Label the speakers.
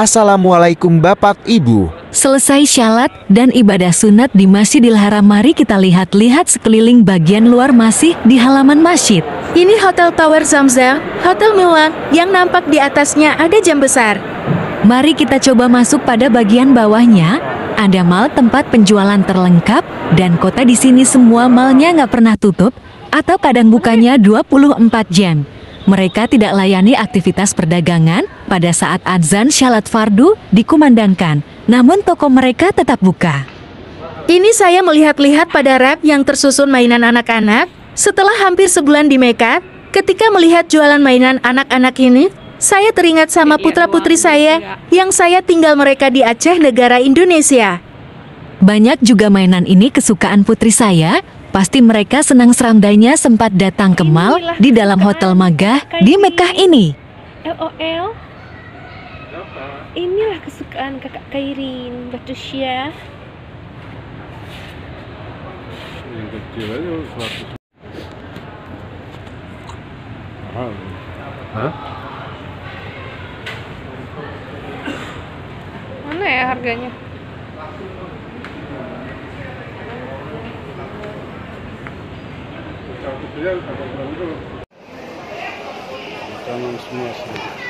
Speaker 1: Assalamualaikum Bapak Ibu.
Speaker 2: Selesai syalat dan ibadah sunat di Masjidil Haram, mari kita lihat-lihat sekeliling bagian luar masih di halaman masjid.
Speaker 3: Ini Hotel Tower Zamzam, hotel mewah yang nampak di atasnya ada jam besar.
Speaker 2: Mari kita coba masuk pada bagian bawahnya. Ada mal tempat penjualan terlengkap dan kota di sini semua malnya nggak pernah tutup atau kadang bukanya 24 jam. Mereka tidak layani aktivitas perdagangan pada saat azan syalat fardu dikumandangkan, namun toko mereka tetap buka.
Speaker 3: Ini saya melihat-lihat pada rap yang tersusun mainan anak-anak. Setelah hampir sebulan di Mekah, ketika melihat jualan mainan anak-anak ini, saya teringat sama putra-putri saya yang saya tinggal mereka di Aceh, negara Indonesia.
Speaker 2: Banyak juga mainan ini kesukaan putri saya. Pasti mereka senang serandainya sempat datang ke mall di dalam hotel megah di Mekah ini.
Speaker 4: LOL Inilah kesukaan kakak Kairin Batusya
Speaker 5: yang kecil aja 100 mahal Hah?
Speaker 4: Mana ya harganya?
Speaker 5: Makanan semua sih